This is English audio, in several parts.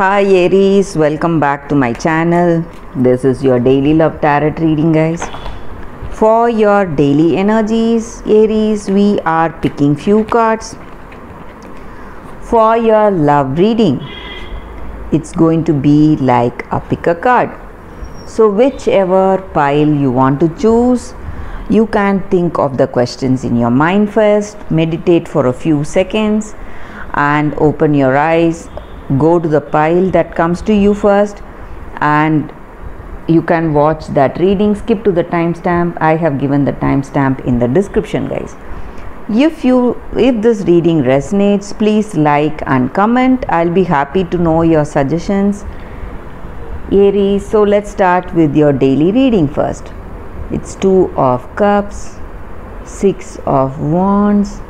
Hi Aries, welcome back to my channel. This is your daily love tarot reading, guys. For your daily energies, Aries, we are picking few cards. For your love reading, it's going to be like a pick a card. So, whichever pile you want to choose, you can think of the questions in your mind first, meditate for a few seconds, and open your eyes. Go to the pile that comes to you first, and you can watch that reading. Skip to the timestamp. I have given the timestamp in the description, guys. If you if this reading resonates, please like and comment. I'll be happy to know your suggestions. Aries, so let's start with your daily reading first. It's 2 of cups, 6 of wands,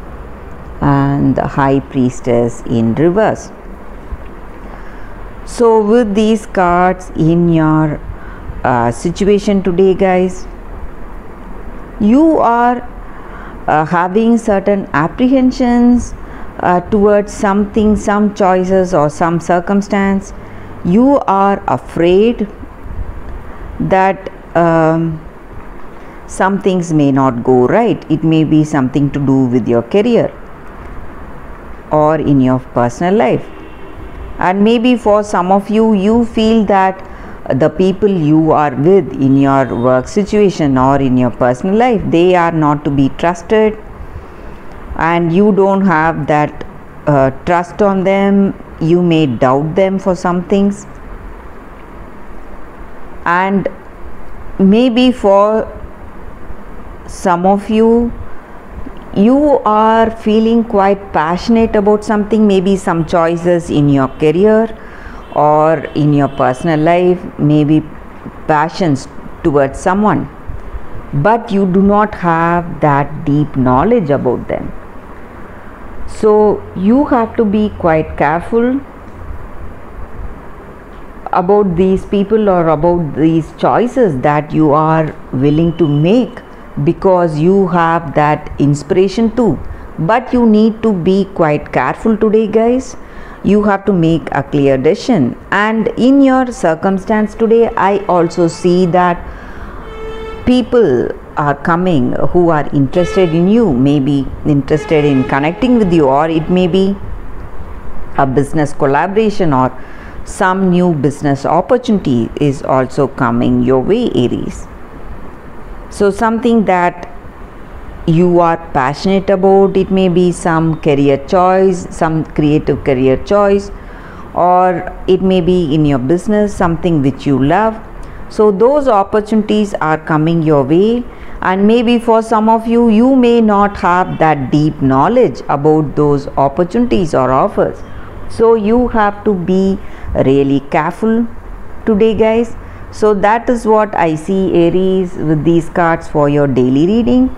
and the high priestess in reverse. So, with these cards in your uh, situation today, guys, you are uh, having certain apprehensions uh, towards something, some choices, or some circumstance. You are afraid that um, some things may not go right. It may be something to do with your career or in your personal life. And maybe for some of you, you feel that the people you are with in your work situation or in your personal life, they are not to be trusted, and you don't have that uh, trust on them. You may doubt them for some things, and maybe for some of you you are feeling quite passionate about something maybe some choices in your career or in your personal life maybe passions towards someone but you do not have that deep knowledge about them. So you have to be quite careful about these people or about these choices that you are willing to make because you have that inspiration too. But you need to be quite careful today guys. You have to make a clear decision. And in your circumstance today i also see that people are coming who are interested in you maybe interested in connecting with you or it may be a business collaboration or some new business opportunity is also coming your way aries so something that you are passionate about it may be some career choice some creative career choice or it may be in your business something which you love. So those opportunities are coming your way and maybe for some of you you may not have that deep knowledge about those opportunities or offers. So you have to be really careful today guys so that is what i see aries with these cards for your daily reading.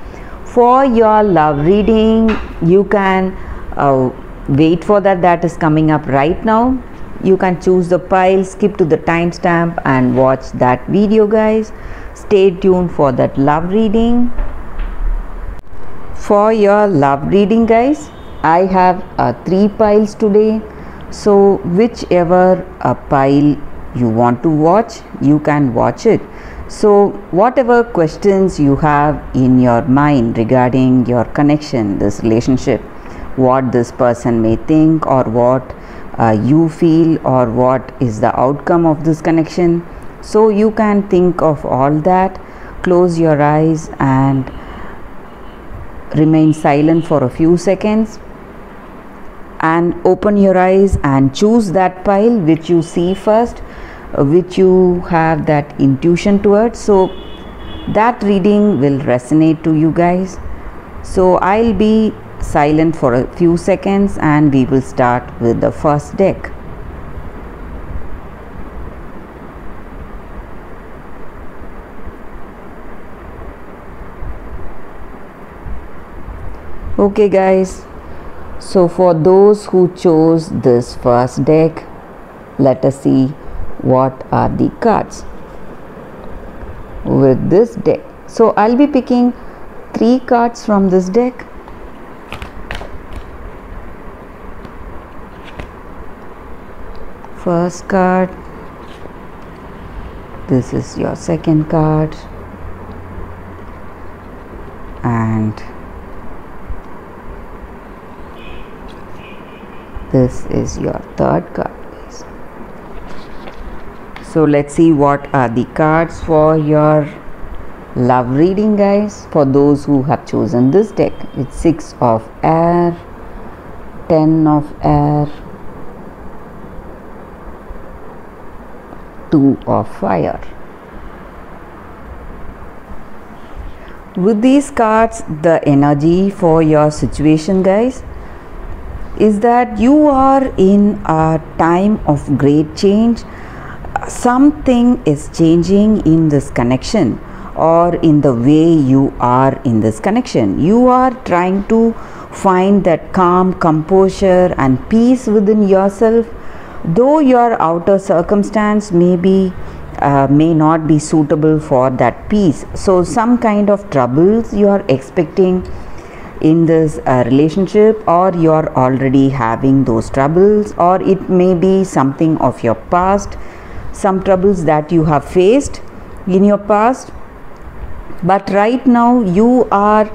For your love reading you can uh, wait for that. That is coming up right now. You can choose the pile skip to the timestamp and watch that video guys. Stay tuned for that love reading. For your love reading guys i have uh, three piles today. So whichever uh, pile you want to watch you can watch it. So whatever questions you have in your mind regarding your connection this relationship what this person may think or what uh, you feel or what is the outcome of this connection. So you can think of all that close your eyes and remain silent for a few seconds and open your eyes and choose that pile which you see first which you have that intuition towards. So that reading will resonate to you guys. So i'll be silent for a few seconds and we will start with the first deck. Okay guys. So for those who chose this first deck let us see what are the cards with this deck? So i'll be picking three cards from this deck. First card this is your second card. And this is your third card so let's see what are the cards for your love reading guys. For those who have chosen this deck it's six of air ten of air two of fire. With these cards the energy for your situation guys is that you are in a time of great change something is changing in this connection or in the way you are in this connection. You are trying to find that calm, composure, and peace within yourself, though your outer circumstance may be. Uh, may not be suitable for that peace so some kind of troubles you are expecting in this uh, relationship or you are already having those troubles or it may be something of your past some troubles that you have faced in your past. But right now you are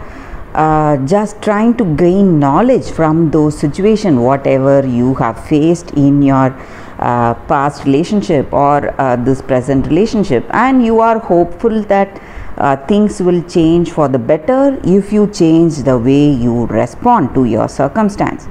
uh, just trying to gain knowledge from those situations whatever you have faced in your uh, past relationship or uh, this present relationship. And you are hopeful that uh, things will change for the better if you change the way you respond to your circumstance.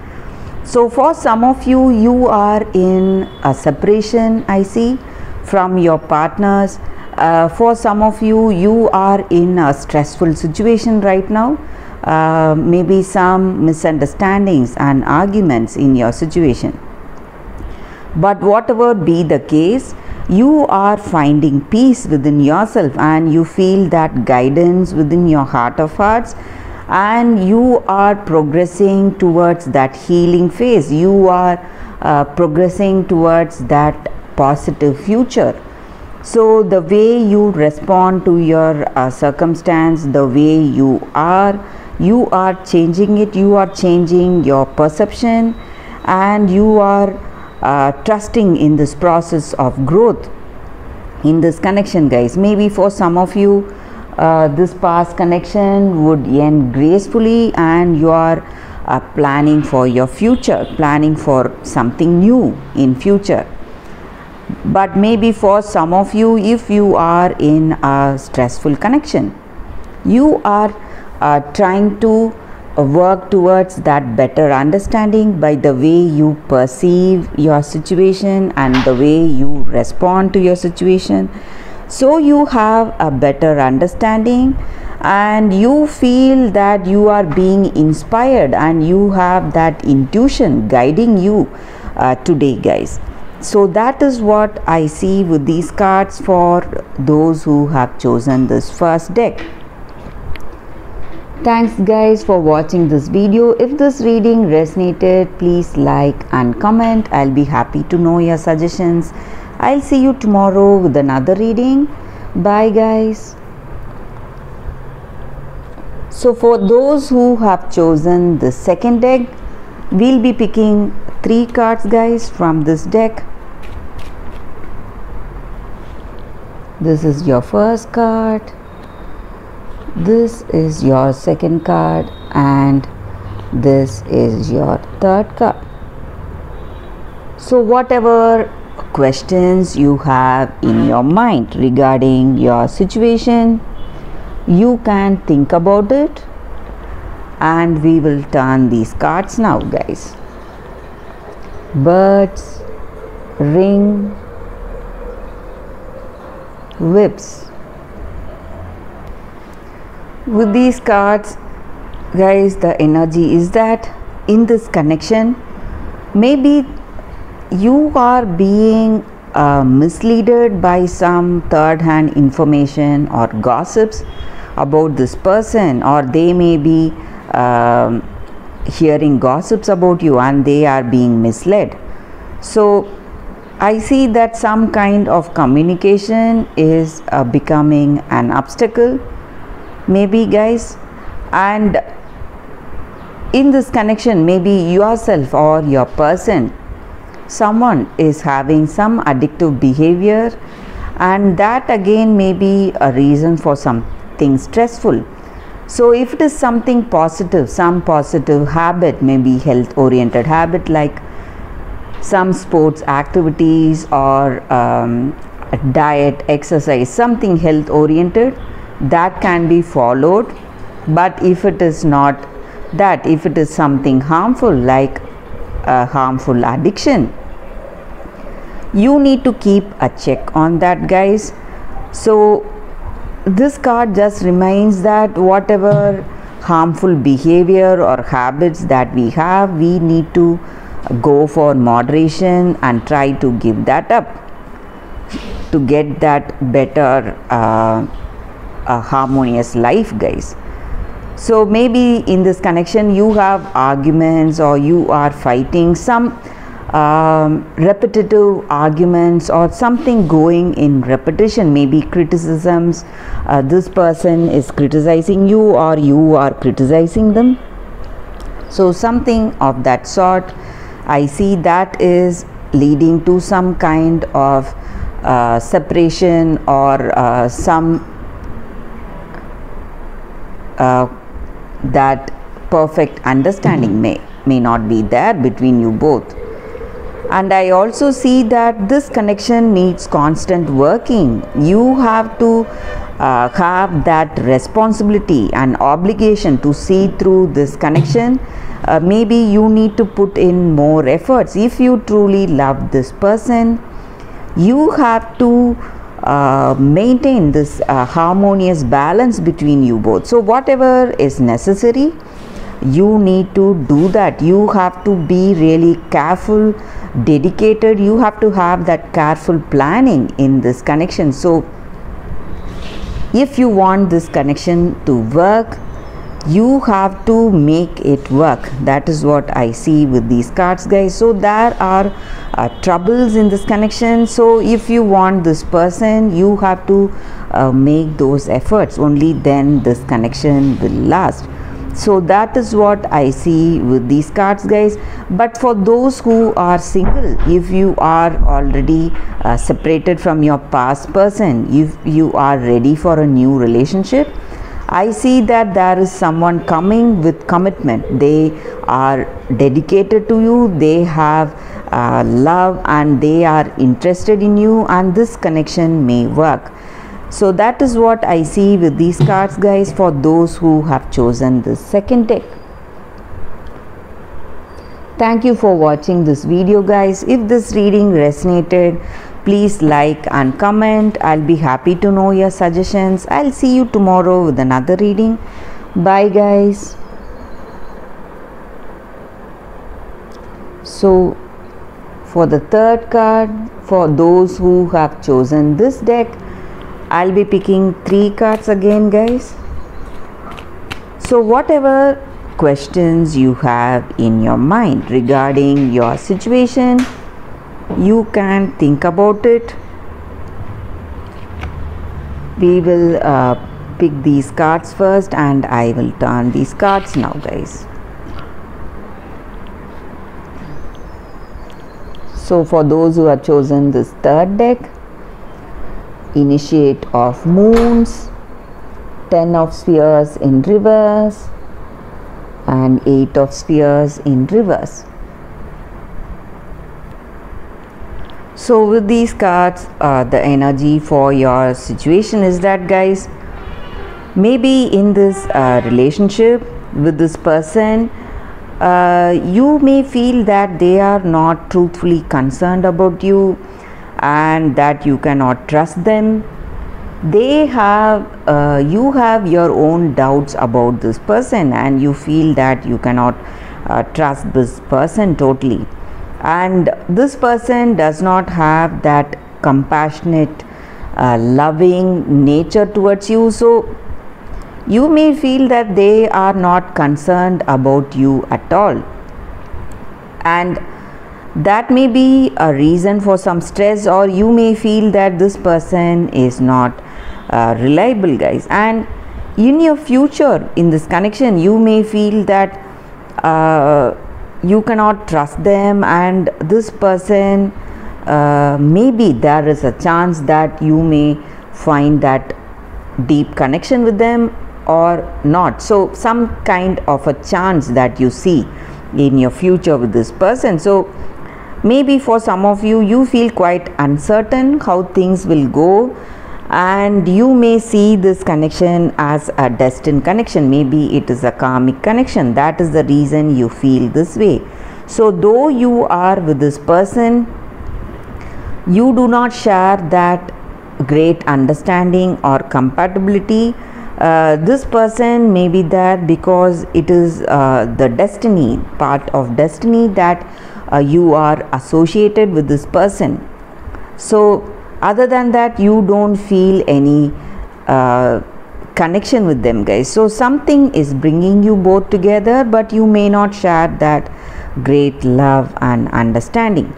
So for some of you you are in a separation i see from your partners. Uh, for some of you you are in a stressful situation right now. Uh, maybe some misunderstandings and arguments in your situation. But whatever be the case you are finding peace within yourself and you feel that guidance within your heart of hearts and you are progressing towards that healing phase. You are uh, progressing towards that positive future. So, the way you respond to your uh, circumstance, the way you are, you are changing it, you are changing your perception, and you are uh, trusting in this process of growth in this connection, guys. Maybe for some of you, uh, this past connection would end gracefully, and you are uh, planning for your future, planning for something new in future but maybe for some of you if you are in a stressful connection you are uh, trying to uh, work towards that better understanding by the way you perceive your situation and the way you respond to your situation. So you have a better understanding and you feel that you are being inspired and you have that intuition guiding you uh, today guys so that is what I see with these cards for those who have chosen this first deck. Thanks guys for watching this video. If this reading resonated, please like and comment. I'll be happy to know your suggestions. I'll see you tomorrow with another reading. Bye guys. So for those who have chosen the second deck, we'll be picking three cards guys from this deck this is your first card. This is your second card and this is your third card. So whatever questions you have in your mind regarding your situation you can think about it and we will turn these cards now guys. Birds, ring, whips. With these cards, guys, the energy is that in this connection, maybe you are being uh, misled by some third hand information or gossips about this person, or they may be. Um, hearing gossips about you and they are being misled. So, I see that some kind of communication is uh, becoming an obstacle, maybe, guys, and in this connection, maybe yourself or your person someone is having some addictive behavior and that again may be a reason for something stressful. So if it is something positive some positive habit maybe health oriented habit like some sports activities or um, diet exercise something health oriented that can be followed. But if it is not that if it is something harmful like a harmful addiction you need to keep a check on that guys. So this card just reminds that whatever harmful behavior or habits that we have we need to go for moderation and try to give that up to get that better uh, harmonious life guys. So maybe in this connection you have arguments or you are fighting some um, repetitive arguments or something going in repetition. Maybe criticisms uh, this person is criticizing you or you are criticizing them. So something of that sort i see that is leading to some kind of uh, separation or uh, some uh, that perfect understanding may may not be there between you both. And i also see that this connection needs constant working. You have to uh, have that responsibility and obligation to see through this connection uh, maybe you need to put in more efforts. If you truly love this person you have to uh, maintain this uh, harmonious balance between you both. So whatever is necessary you need to do that. You have to be really careful dedicated. You have to have that careful planning in this connection. So if you want this connection to work you have to make it work. That is what i see with these cards guys. So there are uh, troubles in this connection. So if you want this person you have to uh, make those efforts. Only then this connection will last. So that is what i see with these cards guys. But for those who are single if you are already uh, separated from your past person if you are ready for a new relationship I see that there is someone coming with commitment. They are dedicated to you, they have uh, love, and they are interested in you, and this connection may work. So, that is what I see with these cards, guys, for those who have chosen the second deck. Thank you for watching this video, guys. If this reading resonated, Please like and comment. I'll be happy to know your suggestions. I'll see you tomorrow with another reading. Bye, guys. So, for the third card, for those who have chosen this deck, I'll be picking three cards again, guys. So, whatever questions you have in your mind regarding your situation, you can think about it. We will uh, pick these cards first and I will turn these cards now guys. So for those who have chosen this third deck initiate of moons 10 of spheres in reverse and 8 of spheres in reverse so with these cards uh, the energy for your situation is that guys maybe in this uh, relationship with this person uh, you may feel that they are not truthfully concerned about you and that you cannot trust them. They have uh, you have your own doubts about this person and you feel that you cannot uh, trust this person totally and this person does not have that compassionate uh, loving nature towards you. So you may feel that they are not concerned about you at all. And that may be a reason for some stress or you may feel that this person is not uh, reliable guys. And in your future in this connection you may feel that uh, you cannot trust them and this person uh, maybe there is a chance that you may find that deep connection with them or not. So some kind of a chance that you see in your future with this person. So maybe for some of you you feel quite uncertain how things will go and you may see this connection as a destined connection. Maybe it is a karmic connection. That is the reason you feel this way. So though you are with this person you do not share that great understanding or compatibility. Uh, this person may be there because it is uh, the destiny part of destiny that uh, you are associated with this person. So other than that you don't feel any uh, connection with them guys. So something is bringing you both together but you may not share that great love and understanding.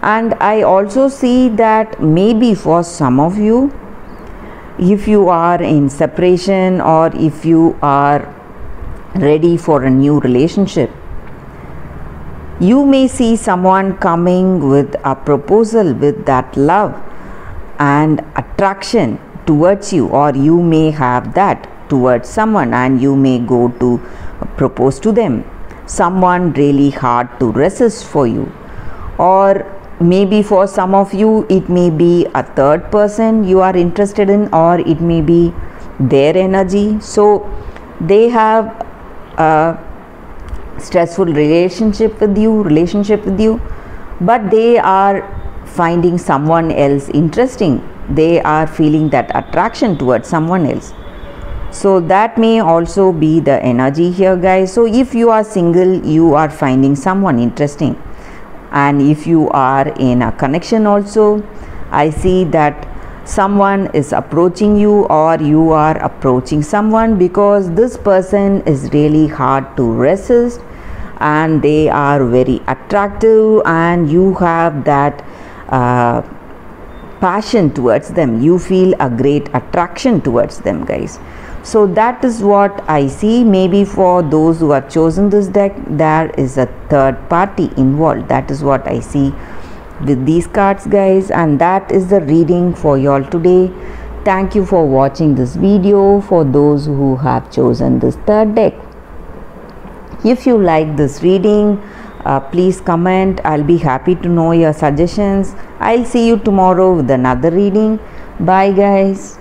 And i also see that maybe for some of you if you are in separation or if you are ready for a new relationship you may see someone coming with a proposal with that love and attraction towards you or you may have that towards someone and you may go to propose to them. Someone really hard to resist for you. Or maybe for some of you it may be a third person you are interested in or it may be their energy. So they have a stressful relationship with you relationship with you but they are finding someone else interesting. They are feeling that attraction towards someone else. So that may also be the energy here guys. So if you are single you are finding someone interesting. And if you are in a connection also i see that someone is approaching you or you are approaching someone because this person is really hard to resist and they are very attractive and you have that uh, passion towards them. You feel a great attraction towards them guys. So that is what i see. Maybe for those who have chosen this deck there is a third party involved. That is what i see with these cards guys. And that is the reading for y'all today. Thank you for watching this video. For those who have chosen this third deck if you like this reading uh, please comment. I'll be happy to know your suggestions. I'll see you tomorrow with another reading. Bye guys